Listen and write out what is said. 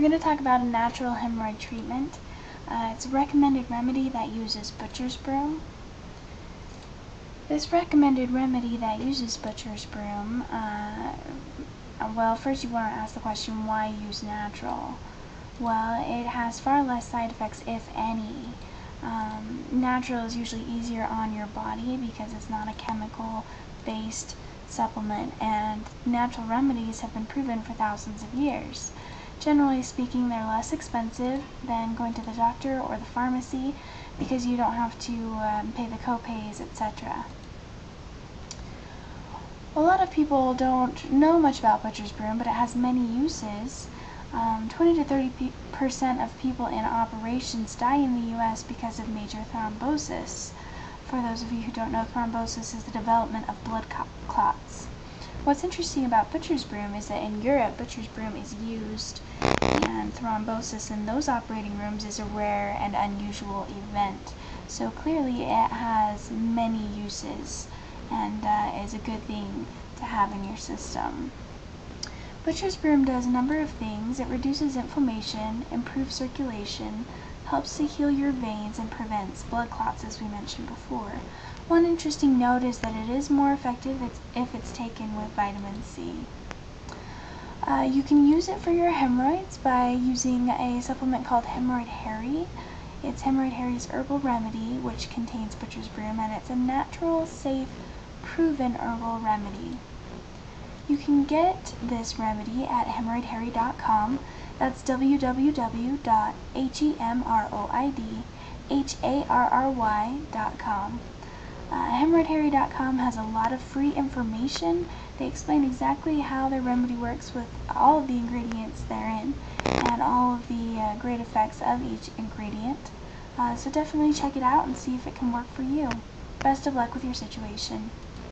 We're going to talk about a natural hemorrhoid treatment. Uh, it's a recommended remedy that uses butcher's broom. This recommended remedy that uses butcher's broom, uh, well, first you want to ask the question, why use natural? Well, it has far less side effects, if any. Um, natural is usually easier on your body because it's not a chemical-based supplement, and natural remedies have been proven for thousands of years. Generally speaking, they're less expensive than going to the doctor or the pharmacy because you don't have to um, pay the copays, etc. A lot of people don't know much about butcher's broom, but it has many uses. Um, 20 to 30 percent of people in operations die in the U.S. because of major thrombosis. For those of you who don't know, thrombosis is the development of blood clots. What's interesting about butcher's broom is that in Europe, butcher's broom is used and thrombosis in those operating rooms is a rare and unusual event. So clearly it has many uses and uh, is a good thing to have in your system. Butcher's broom does a number of things. It reduces inflammation, improves circulation, helps to heal your veins, and prevents blood clots as we mentioned before. One interesting note is that it is more effective if it's taken with vitamin C. Uh, you can use it for your hemorrhoids by using a supplement called Hemroid Harry. It's Hemroid Harry's herbal remedy, which contains butcher's broom, and it's a natural, safe, proven herbal remedy. You can get this remedy at hemroidharry.com. That's www.hemroidharry.com. Uh, hemroidharry.com has a lot of free information. They explain exactly how their remedy works with all of the ingredients therein and all of the uh, great effects of each ingredient. Uh, so definitely check it out and see if it can work for you. Best of luck with your situation.